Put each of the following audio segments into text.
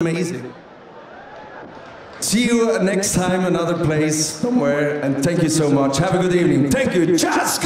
amazing. See you next time, another place, somewhere, and thank you so much. Have a good evening. Thank you. Just!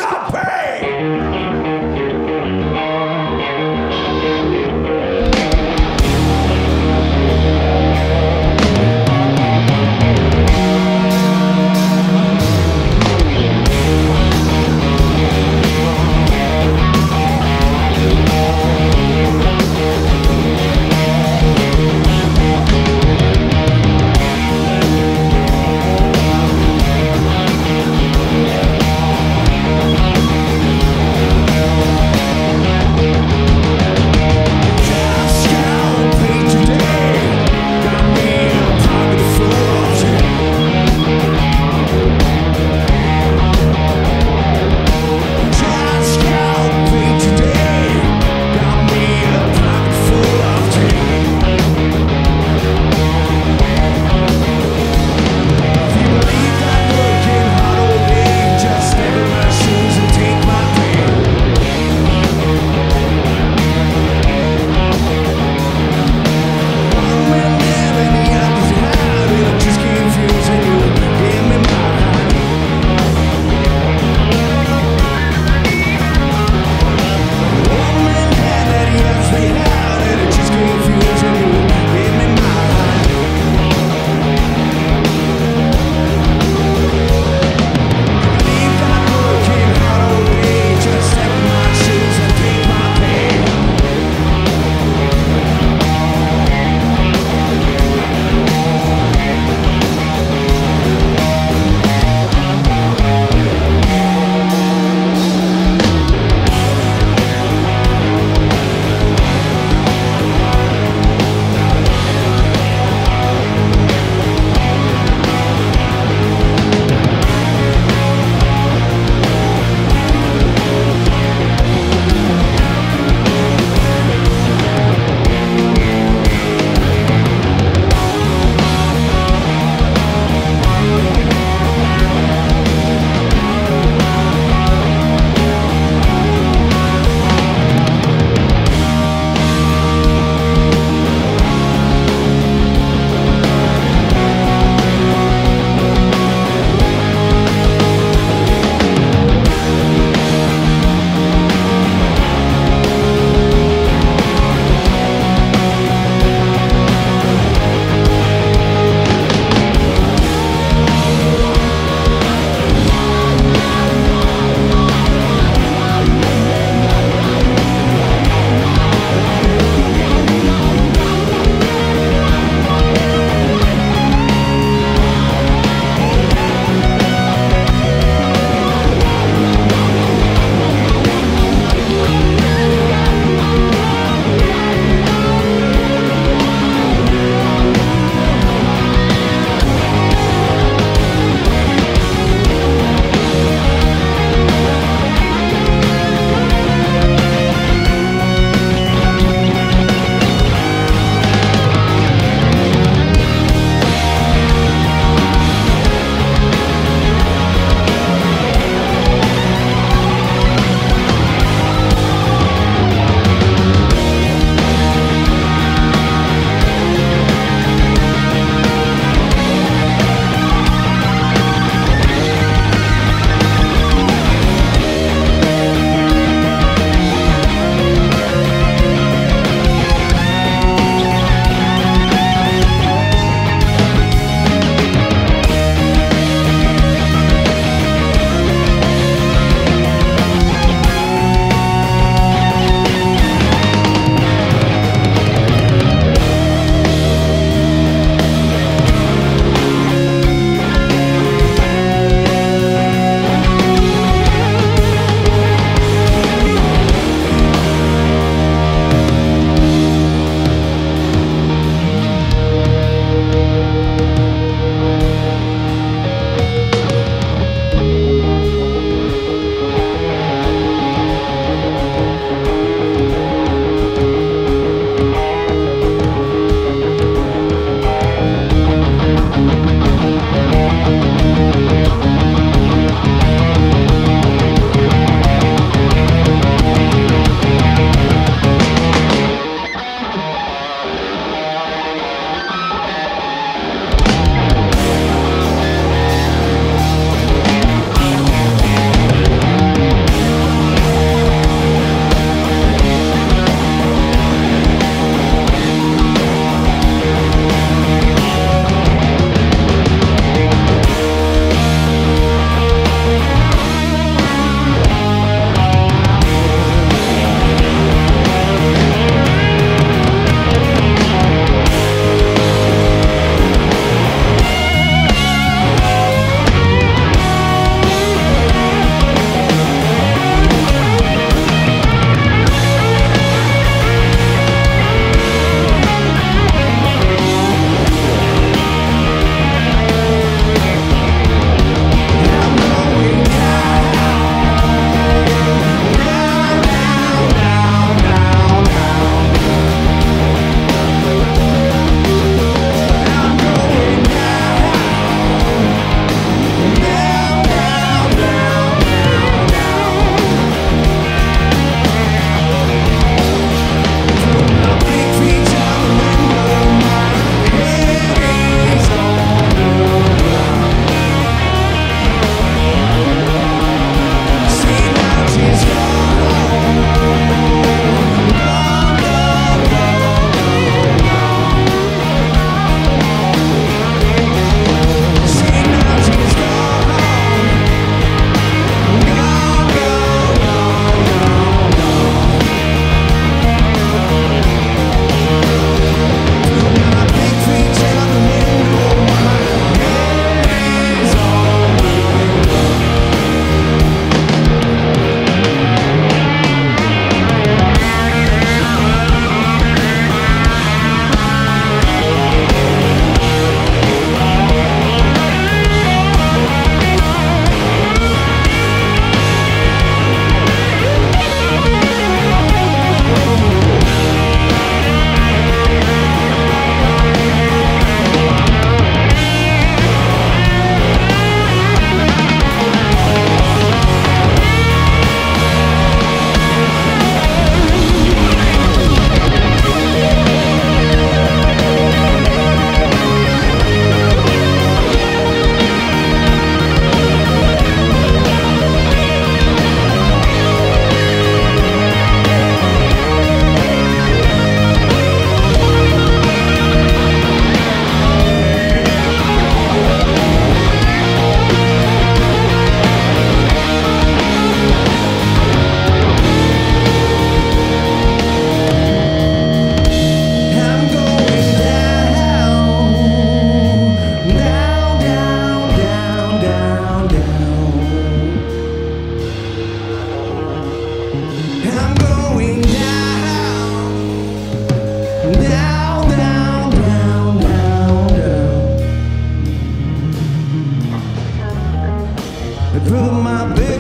I put my